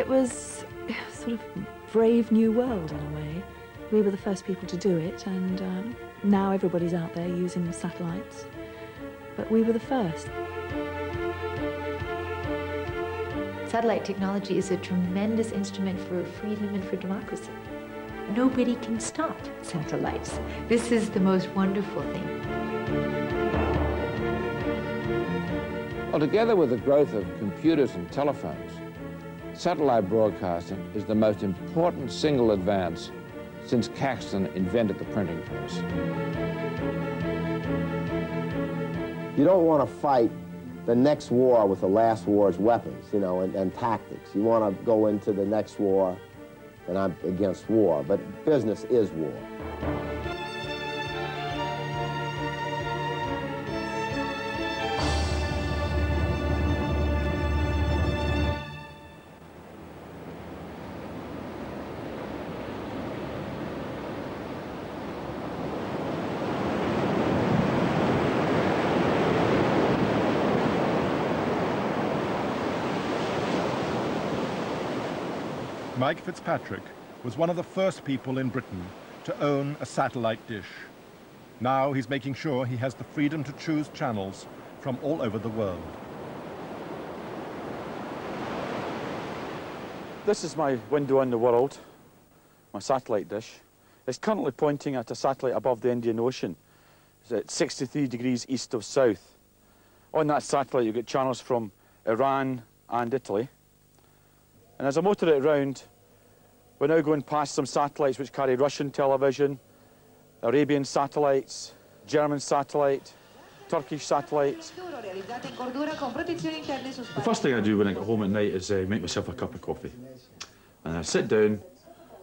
It was sort of brave new world in a way. We were the first people to do it, and um, now everybody's out there using satellites. But we were the first. Satellite technology is a tremendous instrument for freedom and for democracy. Nobody can stop satellites. This is the most wonderful thing. Well, together with the growth of computers and telephones, satellite broadcasting is the most important single advance since Caxton invented the printing press. You don't want to fight the next war with the last war's weapons, you know, and, and tactics. You want to go into the next war, and I'm against war, but business is war. Mike Fitzpatrick was one of the first people in Britain to own a satellite dish. Now he's making sure he has the freedom to choose channels from all over the world. This is my window on the world, my satellite dish. It's currently pointing at a satellite above the Indian Ocean. It's at 63 degrees east of south. On that satellite you get channels from Iran and Italy. And as I motor it around, we're now going past some satellites which carry Russian television, Arabian satellites, German satellite, Turkish satellites. The first thing I do when I get home at night is uh, make myself a cup of coffee. And I sit down,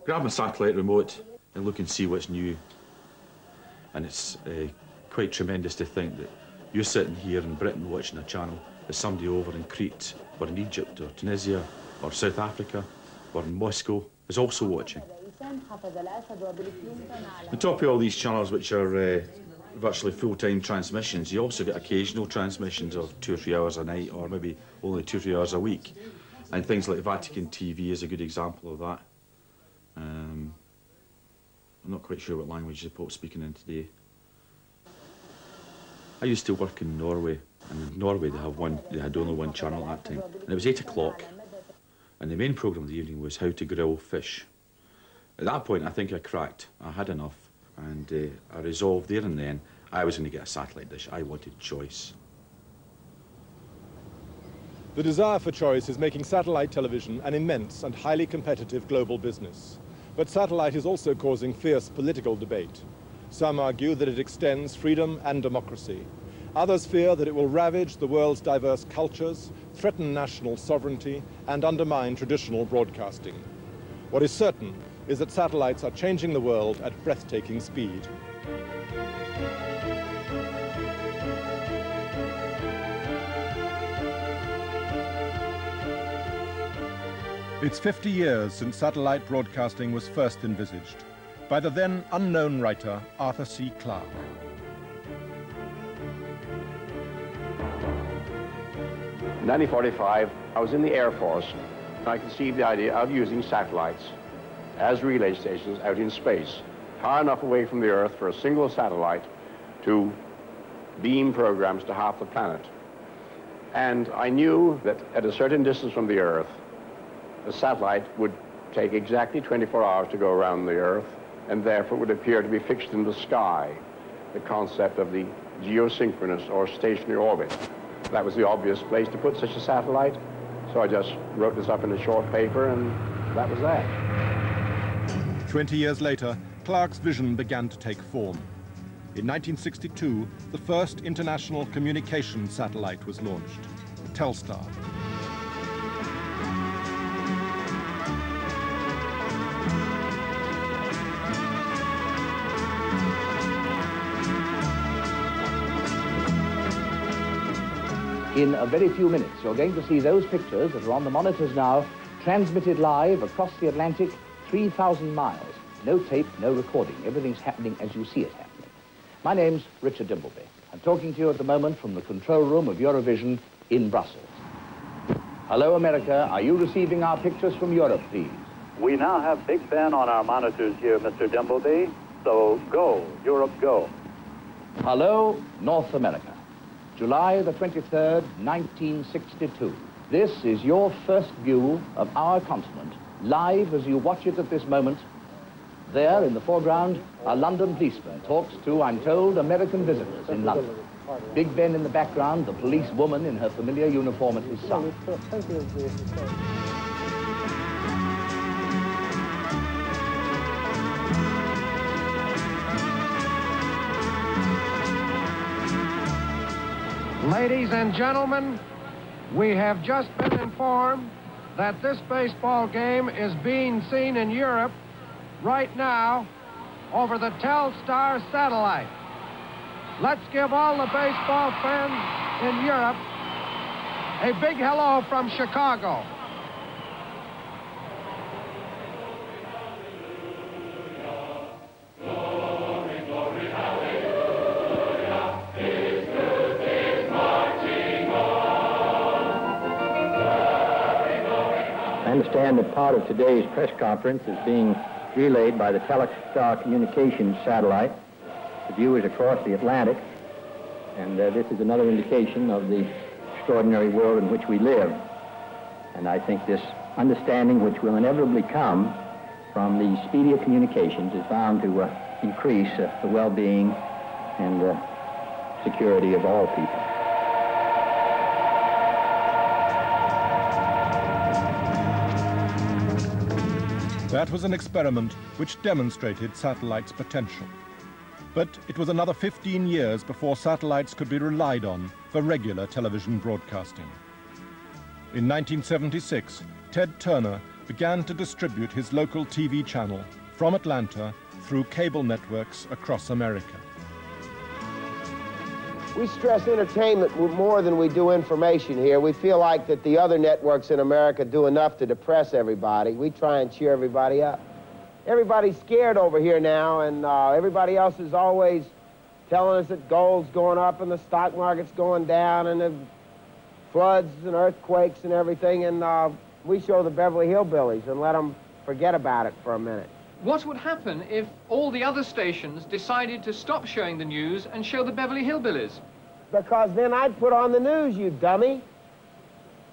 grab my satellite remote and look and see what's new. And it's uh, quite tremendous to think that you're sitting here in Britain watching a channel, there's somebody over in Crete or in Egypt or Tunisia or South Africa or in Moscow is also watching. On top of all these channels, which are uh, virtually full-time transmissions, you also get occasional transmissions of two or three hours a night, or maybe only two or three hours a week. And things like Vatican TV is a good example of that. Um, I'm not quite sure what language the Pope's speaking in today. I used to work in Norway, and in Norway they have one. They had only one channel at that time, and it was eight o'clock. And the main programme of the evening was how to grill fish. At that point, I think I cracked. I had enough. And uh, I resolved there and then I was going to get a satellite dish. I wanted choice. The desire for choice is making satellite television an immense and highly competitive global business. But satellite is also causing fierce political debate. Some argue that it extends freedom and democracy. Others fear that it will ravage the world's diverse cultures, threaten national sovereignty, and undermine traditional broadcasting. What is certain is that satellites are changing the world at breathtaking speed. It's 50 years since satellite broadcasting was first envisaged by the then unknown writer Arthur C. Clarke. 1945, I was in the Air Force. And I conceived the idea of using satellites as relay stations out in space, far enough away from the Earth for a single satellite to beam programs to half the planet. And I knew that at a certain distance from the Earth, the satellite would take exactly 24 hours to go around the Earth, and therefore would appear to be fixed in the sky, the concept of the geosynchronous or stationary orbit. That was the obvious place to put such a satellite. So I just wrote this up in a short paper, and that was that. 20 years later, Clarke's vision began to take form. In 1962, the first international communication satellite was launched, Telstar. In a very few minutes, you're going to see those pictures that are on the monitors now, transmitted live across the Atlantic, 3,000 miles. No tape, no recording. Everything's happening as you see it happening. My name's Richard Dimbleby. I'm talking to you at the moment from the control room of Eurovision in Brussels. Hello, America. Are you receiving our pictures from Europe, please? We now have Big Ben on our monitors here, Mr. Dimbleby. So go, Europe, go. Hello, North America. July the 23rd, 1962. This is your first view of our continent, live as you watch it at this moment. There, in the foreground, a London policeman talks to, I'm told, American visitors in London. Big Ben in the background, the police woman in her familiar uniform at his side. Ladies and gentlemen, we have just been informed that this baseball game is being seen in Europe right now over the Telstar satellite. Let's give all the baseball fans in Europe a big hello from Chicago. That part of today's press conference is being relayed by the Telstar Communications satellite to viewers across the Atlantic. And uh, this is another indication of the extraordinary world in which we live. And I think this understanding, which will inevitably come from the speedier communications, is bound to uh, increase uh, the well-being and uh, security of all people. That was an experiment which demonstrated satellite's potential. But it was another 15 years before satellites could be relied on for regular television broadcasting. In 1976, Ted Turner began to distribute his local TV channel from Atlanta through cable networks across America. We stress entertainment more than we do information here. We feel like that the other networks in America do enough to depress everybody. We try and cheer everybody up. Everybody's scared over here now, and uh, everybody else is always telling us that gold's going up and the stock market's going down and the floods and earthquakes and everything, and uh, we show the Beverly Hillbillies and let them forget about it for a minute. What would happen if all the other stations decided to stop showing the news and show the Beverly Hillbillies? Because then I'd put on the news, you dummy.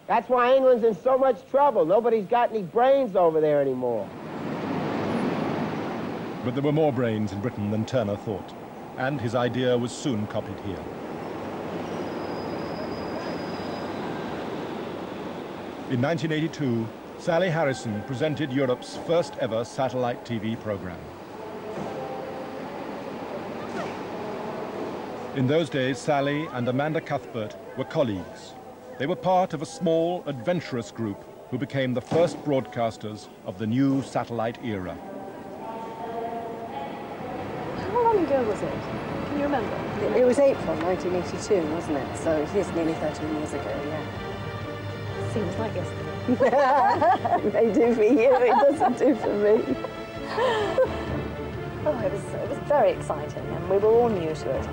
That's why England's in so much trouble. Nobody's got any brains over there anymore. But there were more brains in Britain than Turner thought, and his idea was soon copied here. In 1982, Sally Harrison presented Europe's first ever satellite TV program. In those days, Sally and Amanda Cuthbert were colleagues. They were part of a small, adventurous group who became the first broadcasters of the new satellite era. How long ago was it? Can you remember? It, it was April 1982, wasn't it? So it is nearly 13 years ago, yeah. Seems like yesterday. may do for you, it doesn't do for me. oh, it was, it was very exciting, and we were all new to it.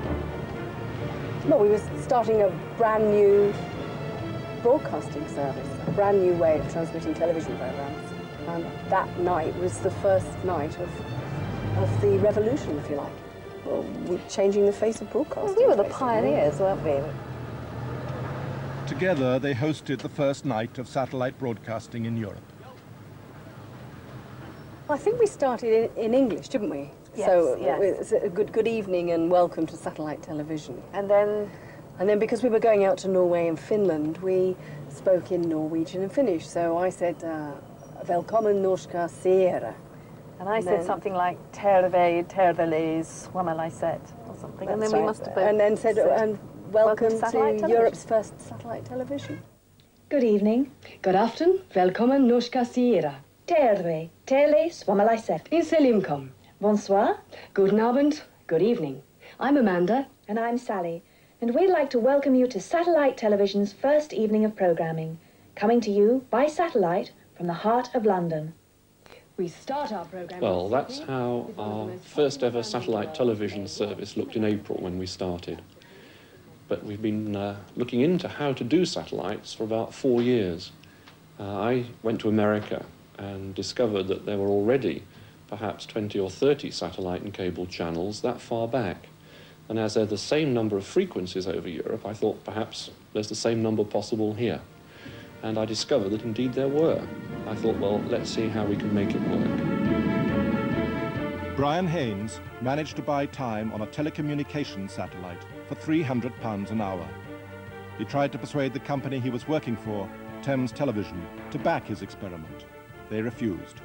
Well, we were starting a brand new broadcasting service, a brand new way of transmitting television programs. And that night was the first night of, of the revolution, if you like. Well, changing the face of broadcasting. Well, we were the pioneers, weren't we? Together, they hosted the first night of satellite broadcasting in Europe. Well, I think we started in, in English, didn't we? Yes, so yes. it was a good, good evening and welcome to satellite television. And then... And then because we were going out to Norway and Finland, we spoke in Norwegian and Finnish. So I said, uh, Velkommen norska seere. And I And said then- something like Terve, Terveles, Wamaliset, or something. and then That's we right. must have both And then said, and welcome, to satellite to television. Europe's first satellite television. Good evening. Good afternoon. Velkommen norska Sierra. Terve, tele, swamalaiset. In Selimkom. Bonsoir. Guten Abend. Good evening. I'm Amanda. And I'm Sally, and we'd like to welcome you to Satellite Television's first evening of programming, coming to you by satellite from the heart of London. We start our program. Well, that's how our first ever satellite television service looked in April when we started. But we've been uh, looking into how to do satellites for about four years. Uh, I went to America and discovered that there were already perhaps 20 or 30 satellite and cable channels that far back. And as they're the same number of frequencies over Europe, I thought perhaps there's the same number possible here. And I discovered that indeed there were. I thought, well, let's see how we can make it work. Brian Haynes managed to buy time on a telecommunications satellite for £300 an hour. He tried to persuade the company he was working for, Thames Television, to back his experiment. They refused.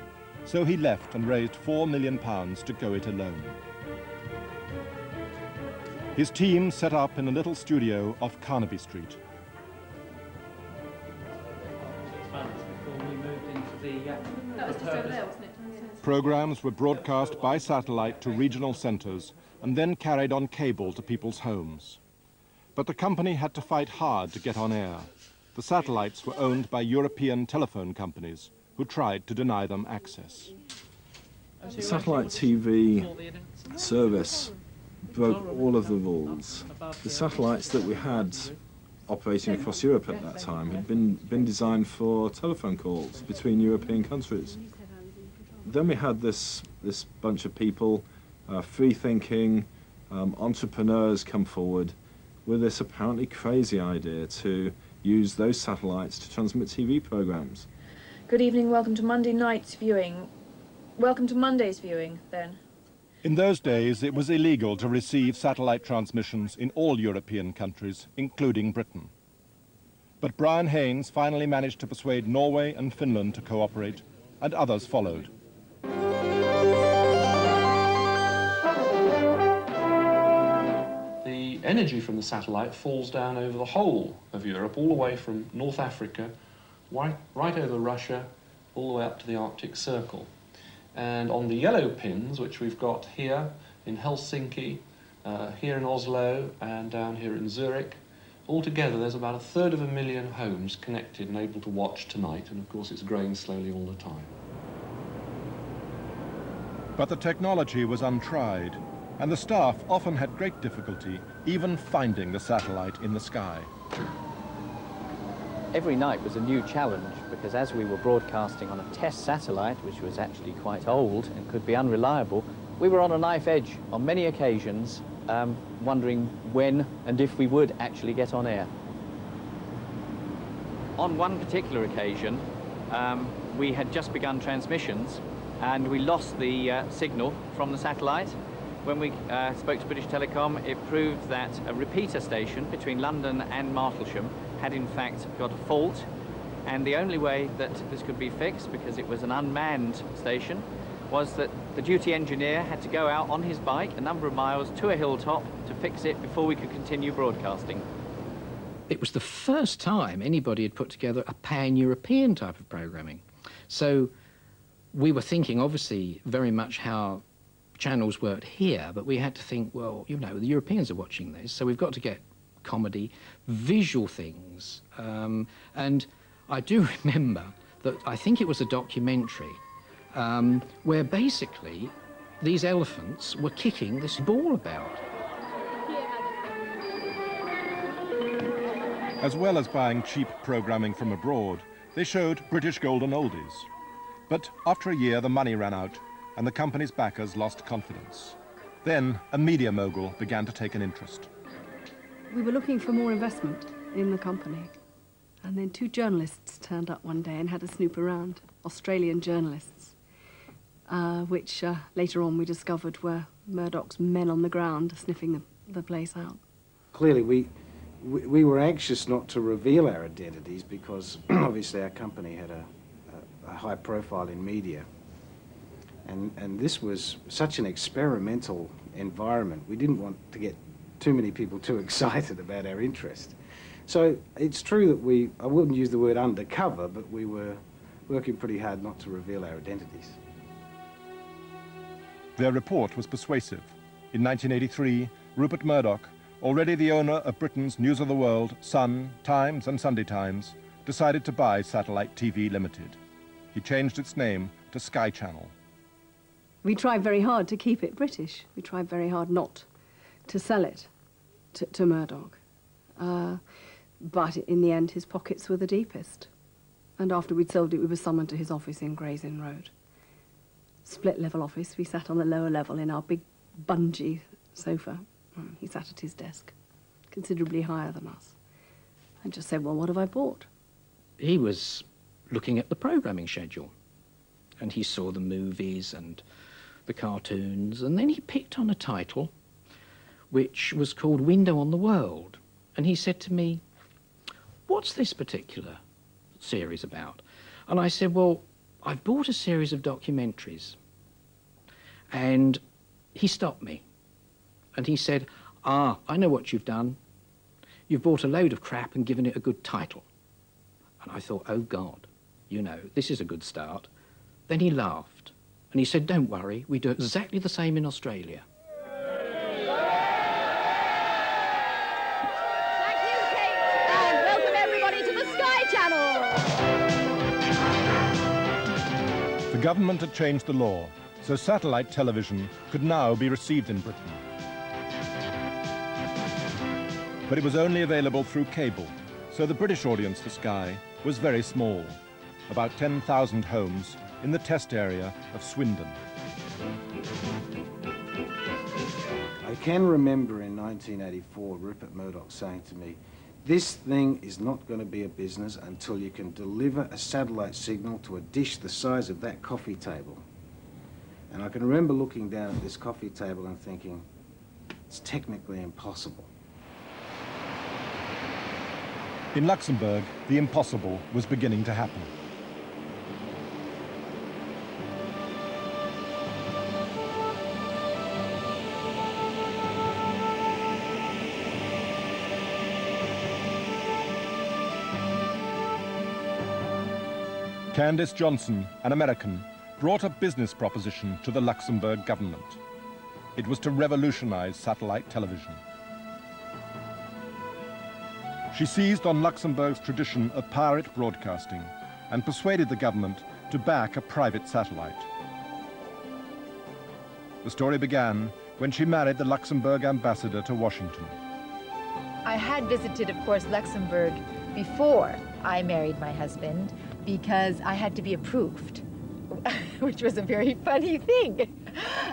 So he left and raised £4 million to go it alone. His team set up in a little studio off Carnaby Street. Programs were broadcast by satellite to regional centres and then carried on cable to people's homes. But the company had to fight hard to get on air. The satellites were owned by European telephone companies who tried to deny them access. The satellite TV service broke all of the rules. The satellites that we had operating across Europe at that time had been, been designed for telephone calls between European countries. Then we had this, this bunch of people, uh, free-thinking um, entrepreneurs come forward with this apparently crazy idea to use those satellites to transmit TV programs. Good evening, welcome to Monday night's viewing. Welcome to Monday's viewing, then. In those days, it was illegal to receive satellite transmissions in all European countries, including Britain. But Brian Haynes finally managed to persuade Norway and Finland to cooperate, and others followed. Energy from the satellite falls down over the whole of Europe, all the way from North Africa, right, right over Russia, all the way up to the Arctic Circle. And on the yellow pins, which we've got here in Helsinki, uh, here in Oslo, and down here in Zurich, altogether there's about a third of a million homes connected and able to watch tonight. And of course, it's growing slowly all the time. But the technology was untried, and the staff often had great difficulty even finding the satellite in the sky. Every night was a new challenge because as we were broadcasting on a test satellite, which was actually quite old and could be unreliable, we were on a knife edge on many occasions, um, wondering when and if we would actually get on air. On one particular occasion, um, we had just begun transmissions and we lost the uh, signal from the satellite. When we uh, spoke to British Telecom, it proved that a repeater station between London and Martlesham had in fact got a fault and the only way that this could be fixed, because it was an unmanned station, was that the duty engineer had to go out on his bike a number of miles to a hilltop to fix it before we could continue broadcasting. It was the first time anybody had put together a pan-European type of programming. So we were thinking, obviously, very much how channels worked here, but we had to think, well, you know, the Europeans are watching this, so we've got to get comedy, visual things. Um, and I do remember that I think it was a documentary um, where basically these elephants were kicking this ball about. As well as buying cheap programming from abroad, they showed British golden oldies. But after a year, the money ran out, and the company's backers lost confidence. Then a media mogul began to take an interest. We were looking for more investment in the company. And then two journalists turned up one day and had a snoop around, Australian journalists, uh, which uh, later on we discovered were Murdoch's men on the ground sniffing the, the place out. Clearly, we, we, we were anxious not to reveal our identities because obviously our company had a, a, a high profile in media. And, and this was such an experimental environment. We didn't want to get too many people too excited about our interest. So it's true that we, I wouldn't use the word undercover, but we were working pretty hard not to reveal our identities. Their report was persuasive. In 1983, Rupert Murdoch, already the owner of Britain's News of the World, Sun, Times and Sunday Times, decided to buy Satellite TV Limited. He changed its name to Sky Channel. We tried very hard to keep it British. We tried very hard not to sell it to, to Murdoch. Uh, but in the end, his pockets were the deepest. And after we'd sold it, we were summoned to his office in Gray's Inn Road. Split level office. We sat on the lower level in our big bungee sofa. Mm, He sat at his desk, considerably higher than us. And just said, Well, what have I bought? He was looking at the programming schedule, and he saw the movies and the cartoons, and then he picked on a title which was called Window on the World. And he said to me, What's this particular series about? And I said, Well, I've bought a series of documentaries. And he stopped me and he said, Ah, I know what you've done. You've bought a load of crap and given it a good title. And I thought, Oh God, you know, this is a good start. Then he laughed and he said, Don't worry, we do exactly the same in Australia. Thank you, Kate, and welcome everybody to the Sky Channel. The government had changed the law, so satellite television could now be received in Britain. But it was only available through cable, so the British audience for Sky was very small, about 10,000 homes in the test area of Swindon. I can remember in 1984 Rupert Murdoch saying to me, this thing is not going to be a business until you can deliver a satellite signal to a dish the size of that coffee table. And I can remember looking down at this coffee table and thinking, it's technically impossible. In Luxembourg, the impossible was beginning to happen. Candace Johnson, an American, brought a business proposition to the Luxembourg government. It was to revolutionize satellite television. She seized on Luxembourg's tradition of pirate broadcasting and persuaded the government to back a private satellite. The story began when she married the Luxembourg ambassador to Washington. I had visited, of course, Luxembourg before I married my husband because I had to be approved, which was a very funny thing.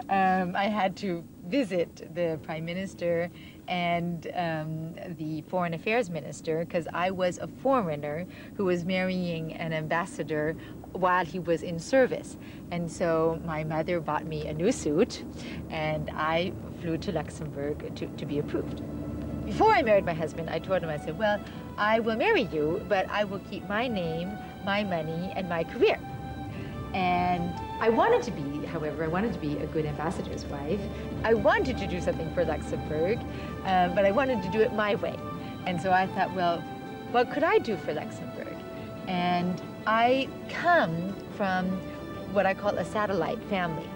Um, I had to visit the prime minister and um, the foreign affairs minister because I was a foreigner who was marrying an ambassador while he was in service. And so my mother bought me a new suit and I flew to Luxembourg to, to be approved. Before I married my husband, I told him, I said, well, I will marry you, but I will keep my name, my money, and my career. And I wanted to be, however, I wanted to be a good ambassador's wife. I wanted to do something for Luxembourg, um, but I wanted to do it my way. And so I thought, well, what could I do for Luxembourg? And I come from what I call a satellite family.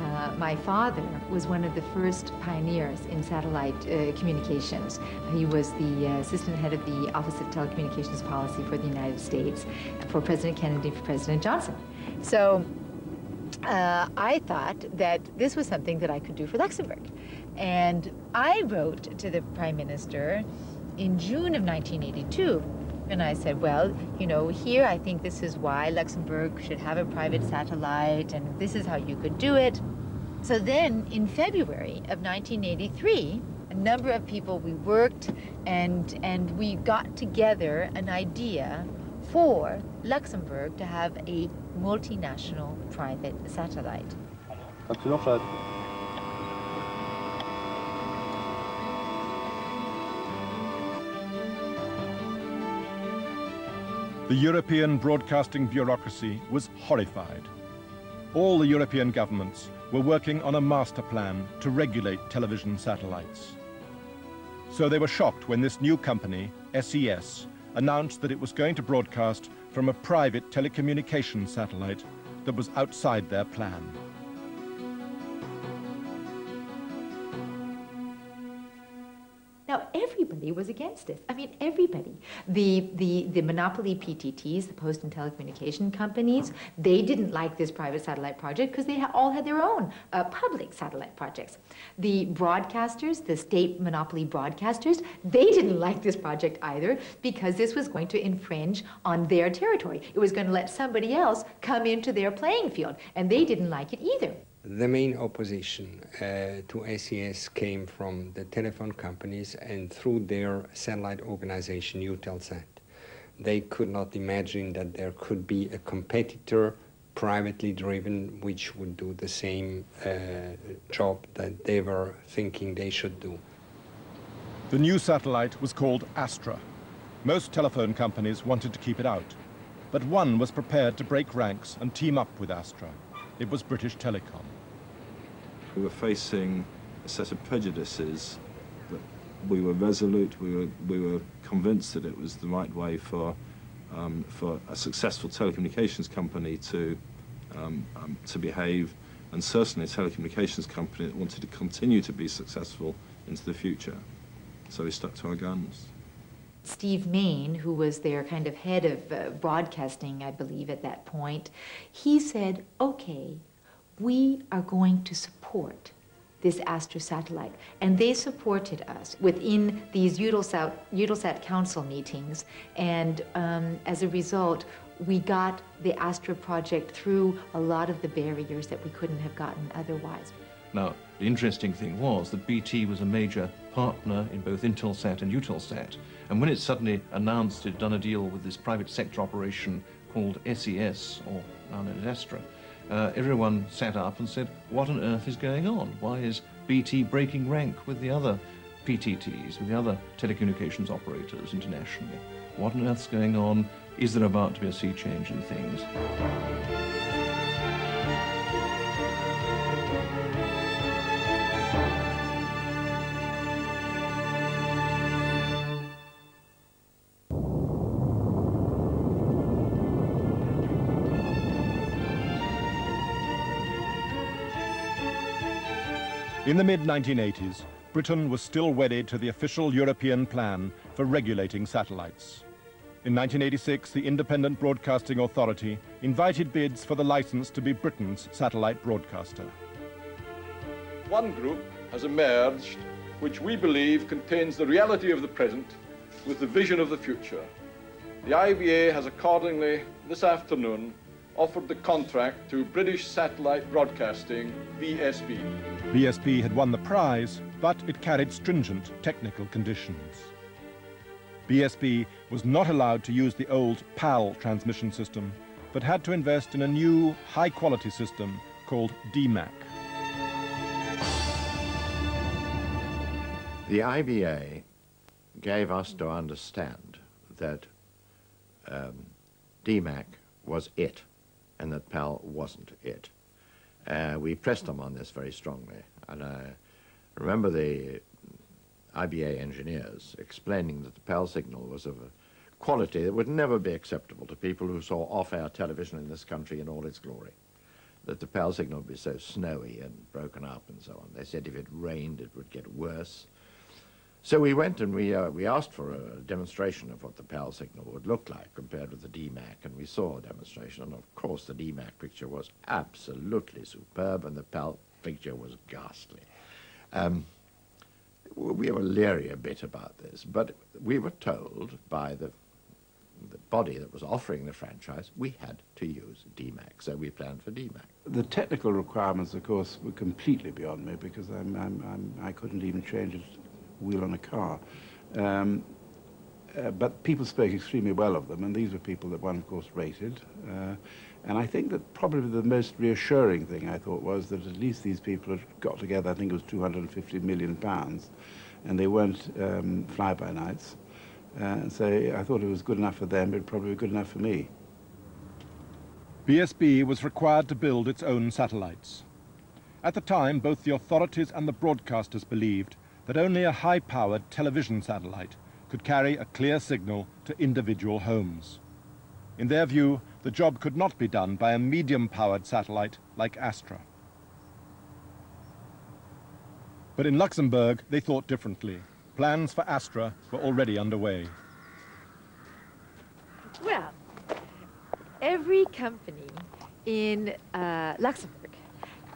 Uh, my father was one of the first pioneers in satellite uh, communications. He was the uh, assistant head of the Office of Telecommunications Policy for the United States, for President Kennedy for President Johnson. So uh, I thought that this was something that I could do for Luxembourg. And I wrote to the Prime Minister in June of 1982 and I said, well, you know, here I think this is why Luxembourg should have a private satellite, and this is how you could do it. So then, in February of 1983, a number of people we worked and and we got together an idea for Luxembourg to have a multinational private satellite. The European broadcasting bureaucracy was horrified. All the European governments were working on a master plan to regulate television satellites. So they were shocked when this new company, SES, announced that it was going to broadcast from a private telecommunications satellite that was outside their plan. Was against this. I mean, everybody. The, the, the monopoly PTTs, the Post and Telecommunication Companies, they didn't like this private satellite project because they all had their own uh, public satellite projects. The broadcasters, the state monopoly broadcasters, they didn't like this project either because this was going to infringe on their territory. It was going to let somebody else come into their playing field, and they didn't like it either. The main opposition uh, to SES came from the telephone companies and through their satellite organization, Eutelsat. They could not imagine that there could be a competitor, privately driven, which would do the same uh, job that they were thinking they should do. The new satellite was called Astra. Most telephone companies wanted to keep it out, but one was prepared to break ranks and team up with Astra. It was British Telecom. We were facing a set of prejudices, but we were resolute, we were, we were convinced that it was the right way for, um, for a successful telecommunications company to, um, um, to behave, and certainly a telecommunications company that wanted to continue to be successful into the future. So we stuck to our guns. Steve Main, who was their kind of head of uh, broadcasting, I believe, at that point, he said, okay, we are going to support this Astra satellite. And they supported us within these Eutelsat, Eutelsat Council meetings. And um, as a result, we got the Astra project through a lot of the barriers that we couldn't have gotten otherwise. Now, the interesting thing was that BT was a major partner in both Intelsat and Eutelsat. And when it suddenly announced it had done a deal with this private sector operation called SES, or now known as Astra, uh, everyone sat up and said, what on earth is going on? Why is BT breaking rank with the other PTTs, with the other telecommunications operators internationally? What on earth's going on? Is there about to be a sea change in things? In the mid-1980s, Britain was still wedded to the official European plan for regulating satellites. In 1986, the Independent Broadcasting Authority invited bids for the license to be Britain's satellite broadcaster. One group has emerged which we believe contains the reality of the present with the vision of the future. The IBA has accordingly, this afternoon, offered the contract to British Satellite Broadcasting, BSB. BSB had won the prize, but it carried stringent technical conditions. BSB was not allowed to use the old PAL transmission system, but had to invest in a new, high-quality system called DMAC. The IBA gave us to understand that um, DMAC was it and that PAL wasn't it. Uh, we pressed them on this very strongly. And I remember the IBA engineers explaining that the PAL signal was of a quality that would never be acceptable to people who saw off-air television in this country in all its glory. That the PAL signal would be so snowy and broken up and so on. They said if it rained, it would get worse. So we went and we, uh, we asked for a demonstration of what the PAL signal would look like compared with the DMAC, and we saw a demonstration, and of course the DMAC picture was absolutely superb, and the PAL picture was ghastly. Um, we were leery a bit about this, but we were told by the, the body that was offering the franchise we had to use DMAC, so we planned for DMAC. The technical requirements, of course, were completely beyond me because I'm, I'm, I'm, I couldn't even change a wheel on a car. Um, uh, but people spoke extremely well of them, and these were people that one, of course, rated. Uh, and I think that probably the most reassuring thing I thought was that at least these people had got together, I think it was 250 million pounds, and they weren't um, fly-by-nights. Uh, so I thought it was good enough for them, but probably be good enough for me. BSB was required to build its own satellites. At the time, both the authorities and the broadcasters believed that only a high-powered television satellite could carry a clear signal to individual homes. In their view, the job could not be done by a medium-powered satellite like Astra. But in Luxembourg, they thought differently. Plans for Astra were already underway. Well, every company in uh, Luxembourg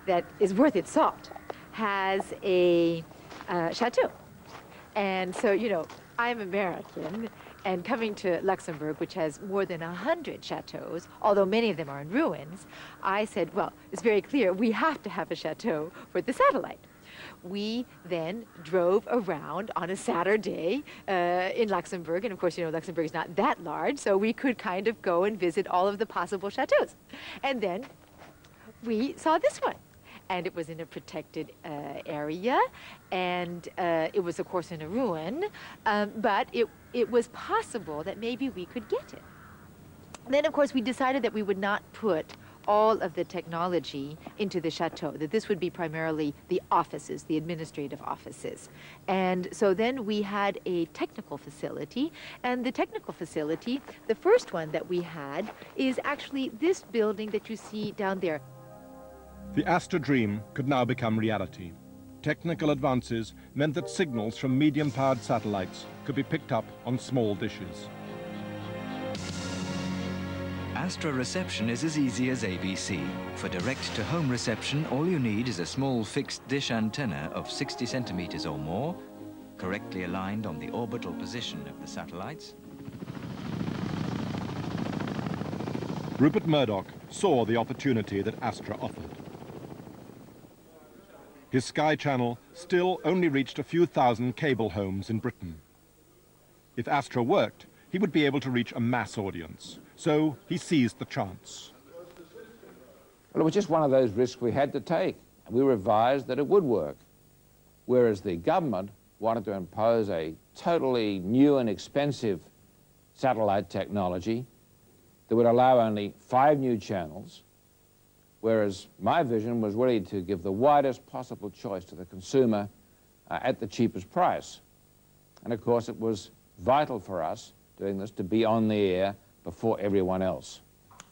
that is worth its salt has a uh, chateau. And so, you know, I'm American, and coming to Luxembourg, which has more than 100 chateaus, although many of them are in ruins, I said, well, it's very clear we have to have a chateau for the satellite. We then drove around on a Saturday uh, in Luxembourg, and of course, you know, Luxembourg is not that large, so we could kind of go and visit all of the possible chateaus. And then we saw this one and it was in a protected uh, area, and uh, it was, of course, in a ruin, um, but it, it was possible that maybe we could get it. Then, of course, we decided that we would not put all of the technology into the chateau, that this would be primarily the offices, the administrative offices. And so then we had a technical facility, and the technical facility, the first one that we had, is actually this building that you see down there. The Astra dream could now become reality. Technical advances meant that signals from medium-powered satellites could be picked up on small dishes. Astra reception is as easy as ABC. For direct-to-home reception, all you need is a small fixed dish antenna of 60 centimeters or more, correctly aligned on the orbital position of the satellites. Rupert Murdoch saw the opportunity that Astra offered. His Sky Channel still only reached a few thousand cable homes in Britain. If Astra worked, he would be able to reach a mass audience. So he seized the chance. Well, it was just one of those risks we had to take. We were advised that it would work, whereas the government wanted to impose a totally new and expensive satellite technology that would allow only five new channels whereas my vision was really to give the widest possible choice to the consumer uh, at the cheapest price. And of course, it was vital for us doing this to be on the air before everyone else.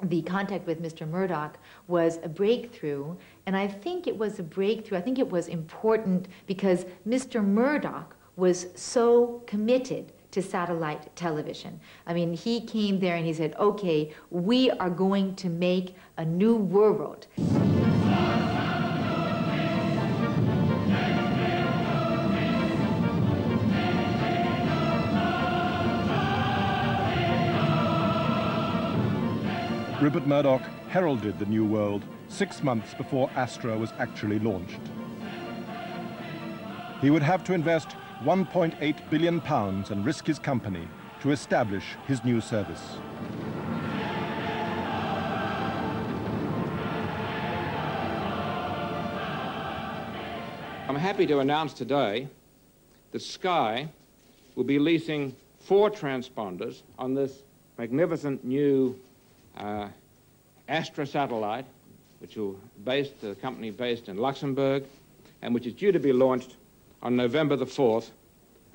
The contact with Mr. Murdoch was a breakthrough, and I think it was a breakthrough. I think it was important because Mr. Murdoch was so committed to satellite television. I mean, he came there and he said, okay, we are going to make a new world. Rupert Murdoch heralded the new world six months before Astra was actually launched. He would have to invest 1.8 billion pounds and risk his company to establish his new service. I'm happy to announce today that Sky will be leasing four transponders on this magnificent new uh, Astra satellite, which will based the company based in Luxembourg, and which is due to be launched on November the 4th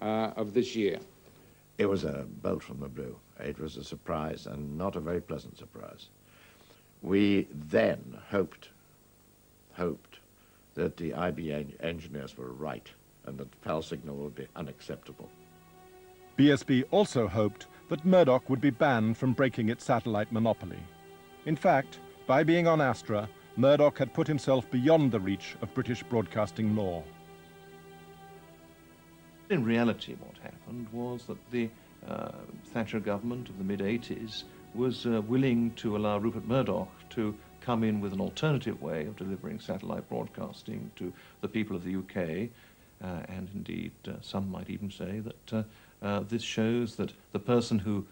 uh, of this year. It was a bolt from the blue. It was a surprise, and not a very pleasant surprise. We then hoped, hoped that the IBA engineers were right and that the PAL signal would be unacceptable. BSB also hoped that Murdoch would be banned from breaking its satellite monopoly. In fact, by being on Astra, Murdoch had put himself beyond the reach of British broadcasting law. In reality, what happened was that the uh, Thatcher government of the mid-80s was uh, willing to allow Rupert Murdoch to come in with an alternative way of delivering satellite broadcasting to the people of the UK, uh, and indeed uh, some might even say that uh, uh, this shows that the person who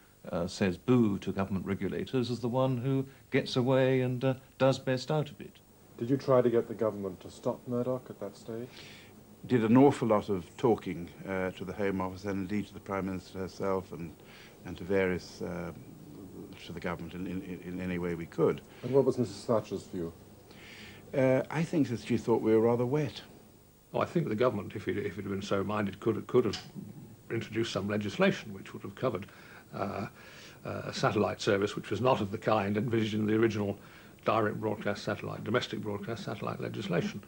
says boo to government regulators is the one who gets away and does best out of it. Did you try to get the government to stop Murdoch at that stage? Did an awful lot of talking uh, to the Home Office and indeed to the Prime Minister herself and, and to various, uh, to the government in, in, in, any way we could. And what was Mrs Thatcher's view? Uh, I think that she thought we were rather wet. Well, I think the government, if it, if it had been so minded, could, could have introduced some legislation which would have covered uh, uh, a satellite service which was not of the kind envisaged in the original direct broadcast satellite, domestic broadcast satellite legislation.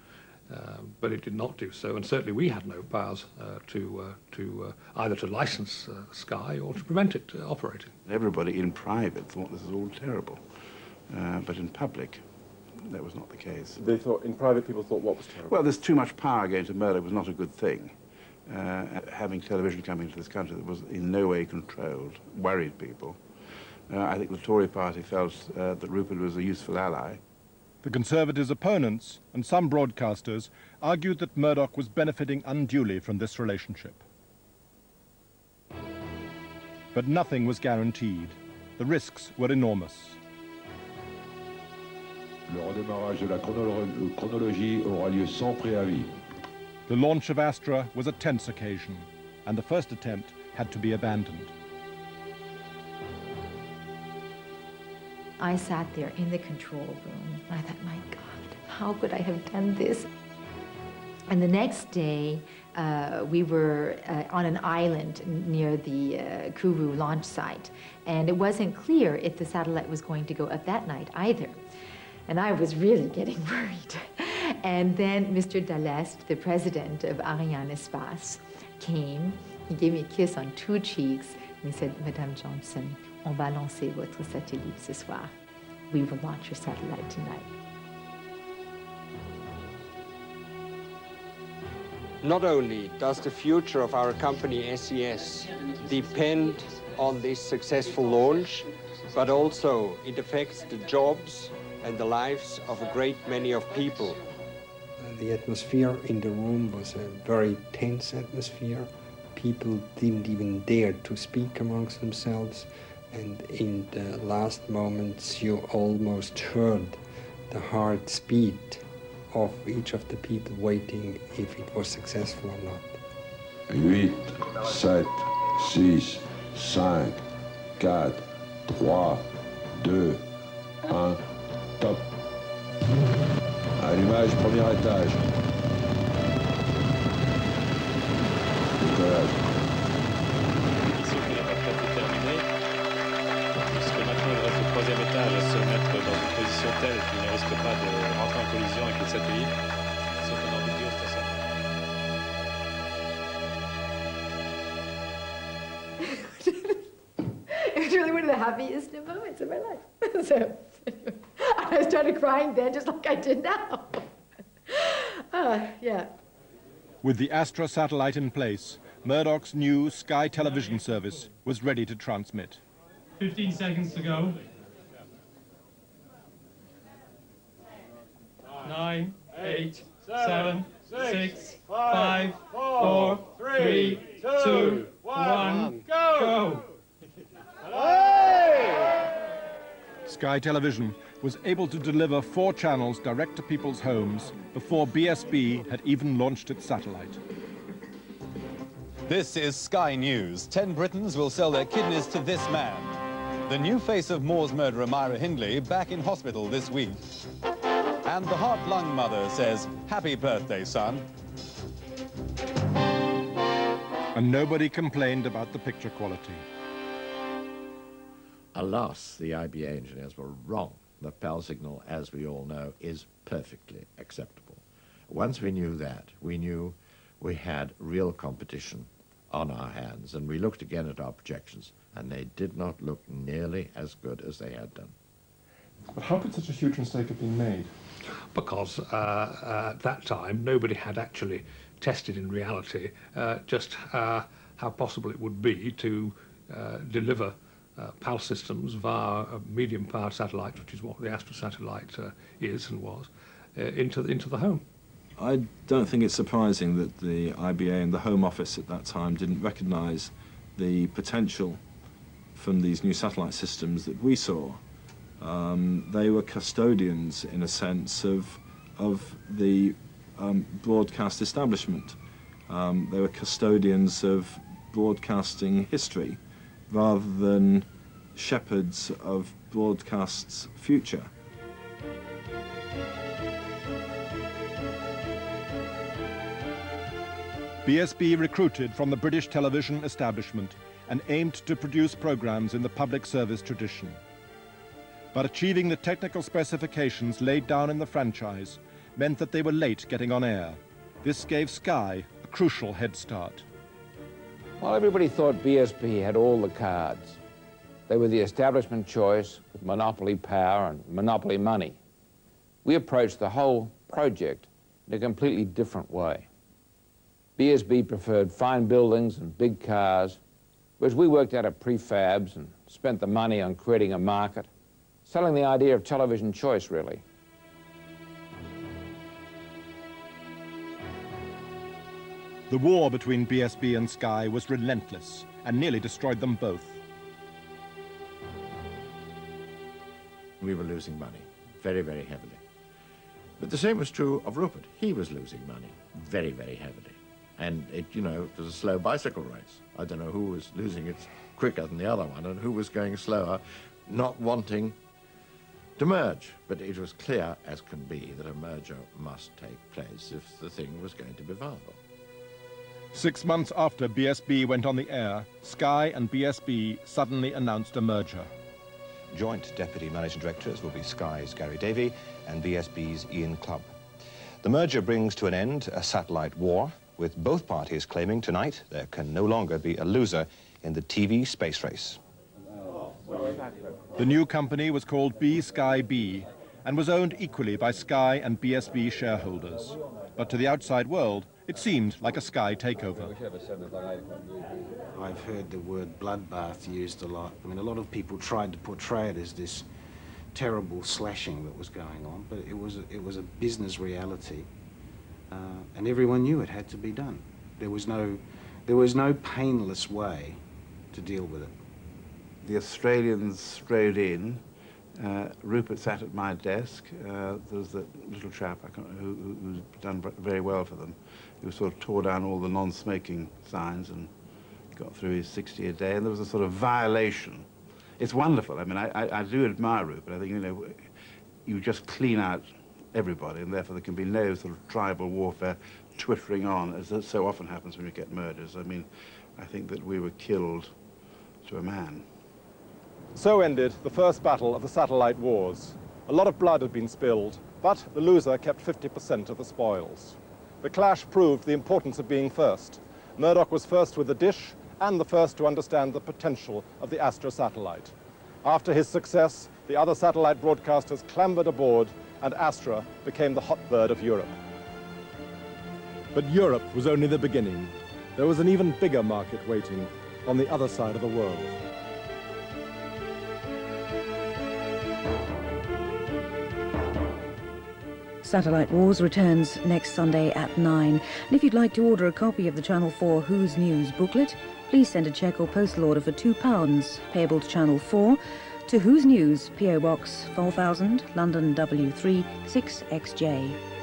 Uh, but it did not do so, and certainly we had no powers uh, to, uh, to uh, either to license uh, Sky or to prevent it operating. Everybody in private thought this was all terrible, but in public, that was not the case. They thought, in private, people thought what was terrible? Well, there's too much power going to Murdoch was not a good thing. having television coming into this country that was in no way controlled worried people. I think the Tory party felt that Rupert was a useful ally. The Conservatives' opponents and some broadcasters argued that Murdoch was benefiting unduly from this relationship. But nothing was guaranteed. The risks were enormous. Le redémarrage de la chronologie aura lieu sans préavis. The launch of Astra was a tense occasion, and the first attempt had to be abandoned. I sat there in the control room. and I thought, my God, how could I have done this? And the next day, uh, we were uh, on an island near the uh, Kourou launch site, and it wasn't clear if the satellite was going to go up that night either. And I was really getting worried. And then Mr. d'Allest, the president of Arianespace, came. He gave me a kiss on two cheeks, and he said, Madame Johnson, on va lancer votre satellite ce soir. We will launch your satellite tonight. Not only does the future of our company SES depend on this successful launch, but also it affects the jobs and the lives of a great many of people. The atmosphere in the room was a very tense atmosphere. People didn't even dare to speak amongst themselves and in the last moments you almost heard the heart beat of each of the people waiting if it was successful or not. 8, 7, 6, 5, 4, 3, 2, 1, top. Allumage, premier étage. Décollage. Risque pas de rentrer en collision avec le satellite, sauf en orbite géostationnaire. it was really one of the happiest moments of my life. so I started crying then, just like I did now. uh, yeah. With the Astra satellite in place, Murdoch's new Sky television service was ready to transmit. 15 seconds to go. Nine, eight, seven, six, five, four, three, two, one, go! Sky Television was able to deliver four channels direct to people's homes before BSB had even launched its satellite. This is Sky News. Ten Britons will sell their kidneys to this man. The new face of Moors murderer Myra Hindley back in hospital this week. And the heart-lung mother says, happy birthday, son. And nobody complained about the picture quality. Alas, the IBA engineers were wrong. The PAL signal, as we all know, is perfectly acceptable. Once we knew that, we knew we had real competition on our hands, and we looked again at our projections, and they did not look nearly as good as they had done. But how could such a huge mistake have been made? Because uh, at that time nobody had actually tested in reality uh, just uh, how possible it would be to uh, deliver uh, PAL systems via a medium powered satellite, which is what the Astra satellite uh, is and was, into, the, into the home. I don't think it's surprising that the IBA and the Home Office at that time didn't recognise the potential from these new satellite systems that we saw um, they were custodians, in a sense, of, of the um, broadcast establishment. Um, they were custodians of broadcasting history rather than shepherds of broadcast's future. BSB recruited from the British television establishment and aimed to produce programs in the public service tradition but achieving the technical specifications laid down in the franchise meant that they were late getting on air. This gave Sky a crucial head start. While everybody thought BSB had all the cards, they were the establishment choice with monopoly power and monopoly money. We approached the whole project in a completely different way. BSB preferred fine buildings and big cars, whereas we worked out of prefabs and spent the money on creating a market, selling the idea of television choice, really. The war between BSB and Sky was relentless and nearly destroyed them both. We were losing money, very, very heavily. But the same was true of Rupert. He was losing money, very, very heavily. And it, you know, it was a slow bicycle race. I don't know who was losing it quicker than the other one and who was going slower, not wanting to merge. But it was clear as can be that a merger must take place if the thing was going to be viable. Six months after BSB went on the air, Sky and BSB suddenly announced a merger. Joint deputy managing directors will be Sky's Gary Davey and BSB's Ian Clubb. The merger brings to an end a satellite war, with both parties claiming tonight there can no longer be a loser in the TV space race. The new company was called B Sky B and was owned equally by Sky and BSB shareholders. But to the outside world, it seemed like a Sky takeover. I've heard the word bloodbath used a lot. I mean, a lot of people tried to portray it as this terrible slashing that was going on, but it was a, it was a business reality, uh, and everyone knew it had to be done. There was no there was no painless way to deal with it. The Australians strode in. Uh, Rupert sat at my desk. Uh, there was that little chap who, who, who's done very well for them who sort of tore down all the non-smoking signs and got through his 60 a day, and there was a sort of violation. It's wonderful. I mean, I, I, I do admire Rupert. I think, you know, you just clean out everybody, and therefore there can be no sort of tribal warfare twittering on, as so often happens when you get murders. I mean, I think that we were killed to a man. So ended the first battle of the satellite wars. A lot of blood had been spilled, but the loser kept 50% of the spoils. The clash proved the importance of being first. Murdoch was first with the dish and the first to understand the potential of the Astra satellite. After his success, the other satellite broadcasters clambered aboard and Astra became the hotbird of Europe. But Europe was only the beginning. There was an even bigger market waiting on the other side of the world. Satellite Wars returns next Sunday at 9. And if you'd like to order a copy of the Channel 4 Who's News booklet, please send a cheque or postal order for £2 payable to Channel 4 to Who's News, PO Box 4000, London W3 6XJ.